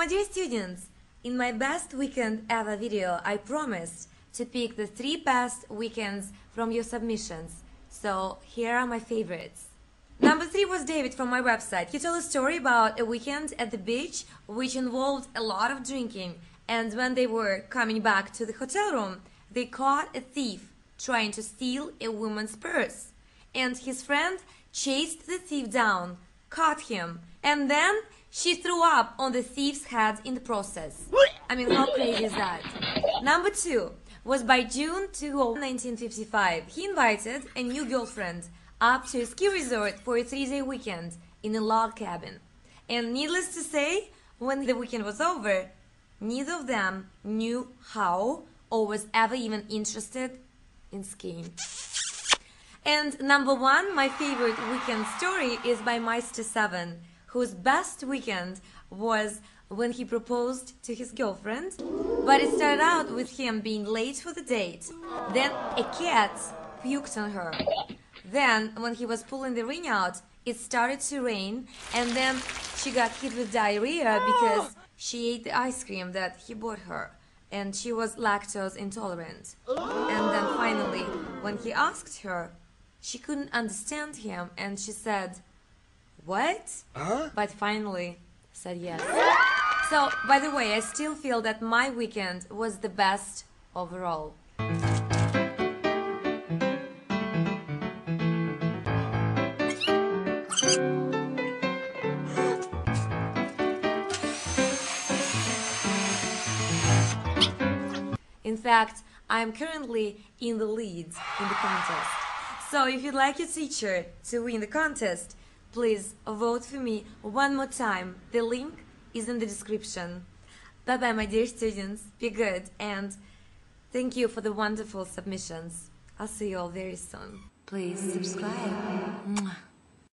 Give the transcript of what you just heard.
my dear students, in my best weekend ever video, I promised to pick the three best weekends from your submissions. So here are my favorites. Number three was David from my website. He told a story about a weekend at the beach which involved a lot of drinking. And when they were coming back to the hotel room, they caught a thief trying to steal a woman's purse. And his friend chased the thief down, caught him, and then she threw up on the thief's head in the process. I mean, how crazy is that? Number two was by June 2, 1955. He invited a new girlfriend up to a ski resort for a three-day weekend in a log cabin. And needless to say, when the weekend was over, neither of them knew how or was ever even interested in skiing. And number one, my favorite weekend story is by Meister7, whose best weekend was when he proposed to his girlfriend. But it started out with him being late for the date. Then a cat puked on her. Then, when he was pulling the ring out, it started to rain, and then she got hit with diarrhea because she ate the ice cream that he bought her, and she was lactose intolerant. And then finally, when he asked her, she couldn't understand him, and she said, What? Huh? But finally said yes. So, by the way, I still feel that my weekend was the best overall. In fact, I'm currently in the lead in the contest. So if you'd like your teacher to win the contest, please vote for me one more time. The link is in the description. Bye bye, my dear students. Be good and thank you for the wonderful submissions. I'll see you all very soon. Please subscribe.